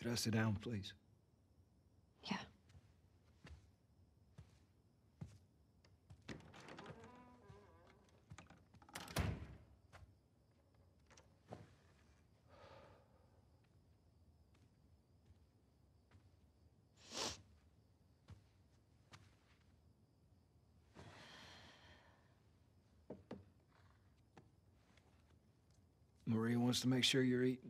Could I sit down, please? Yeah. Maria wants to make sure you're eating.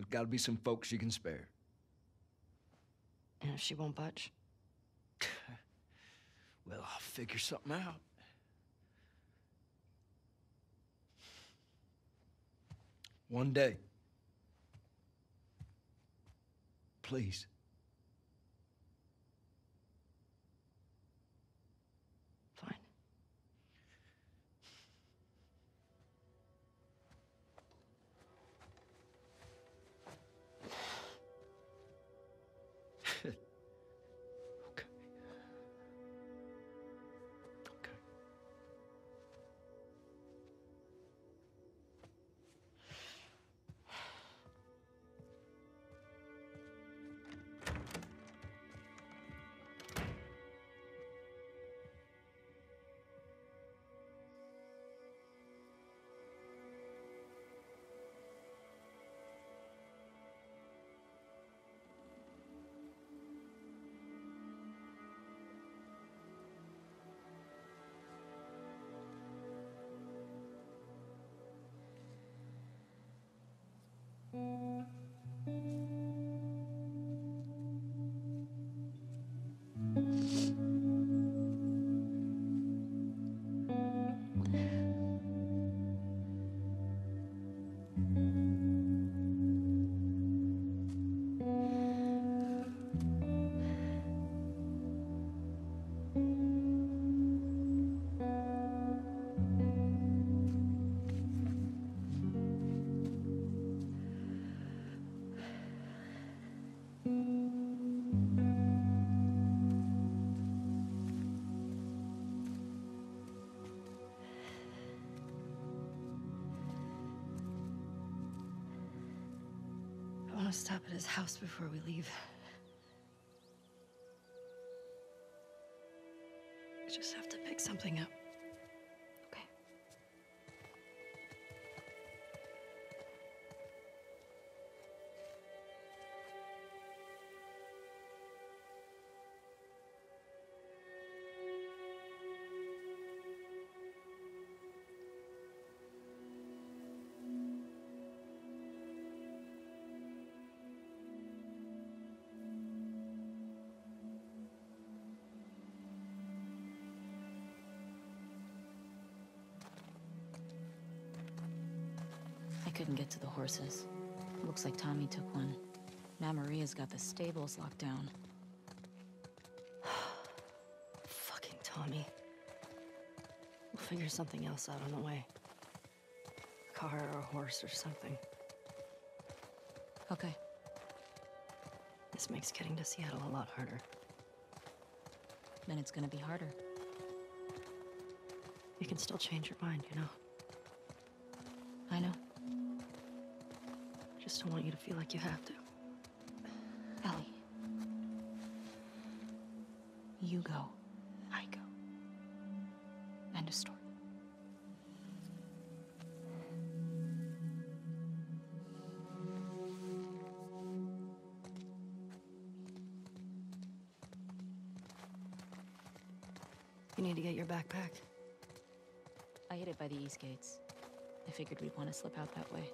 There's got to be some folks you can spare. And if she won't budge? Well, I'll figure something out. One day. Please. Want to stop at his house before we leave. I just have to pick something up. Couldn't get to the horses. Looks like Tommy took one. Now Maria's got the stables locked down. Fucking Tommy. We'll figure something else out on the way. A car or a horse or something. Okay. This makes getting to Seattle a lot harder. Then it's gonna be harder. You can still change your mind, you know? I know. I just don't want you to feel like you have to. Ellie. You go. I go. End of story. You need to get your backpack. I hid it by the east gates. I figured we'd want to slip out that way.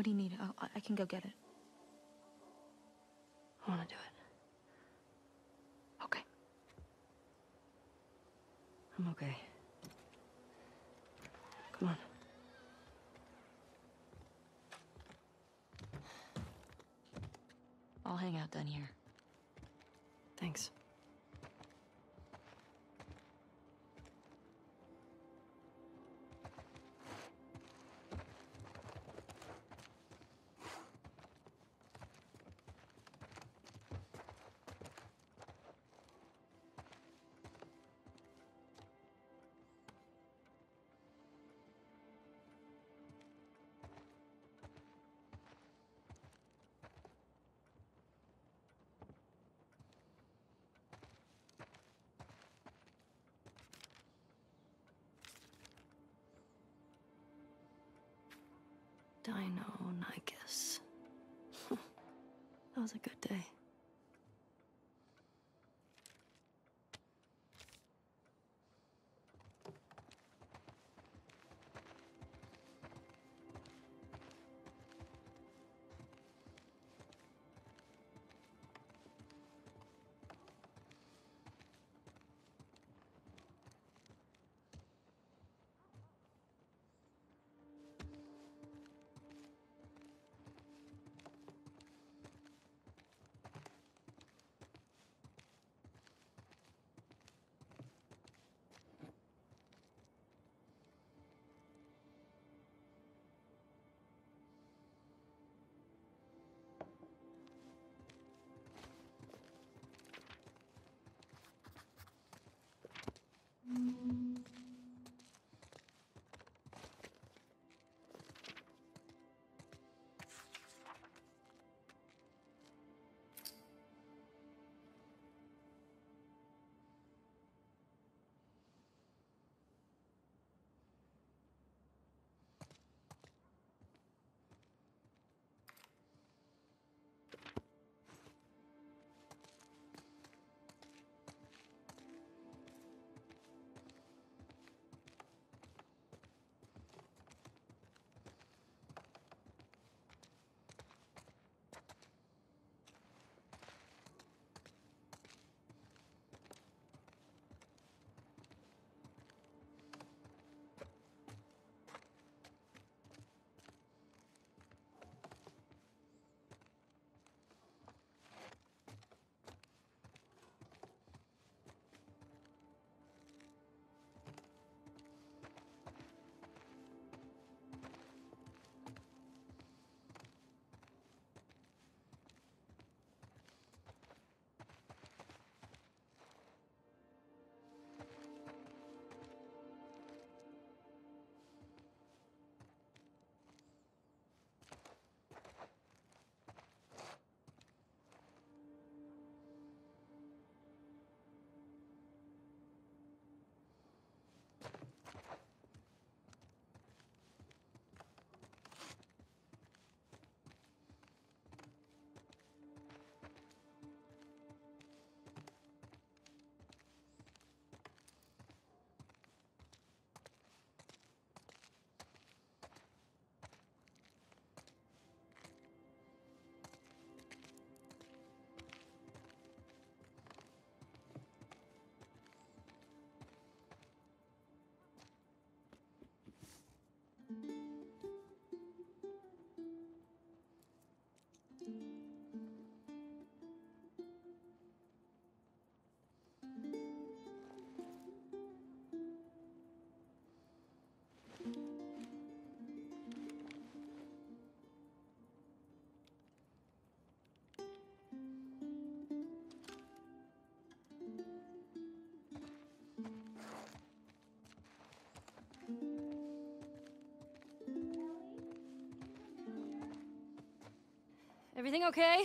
What do you need? I'll, I- I can go get it. I want to do it. Okay. I'm okay. Come on. I'll hang out down here. Thanks. Deinonychus. that was a good day. Everything okay?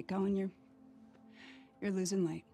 Get going. You're you're losing light.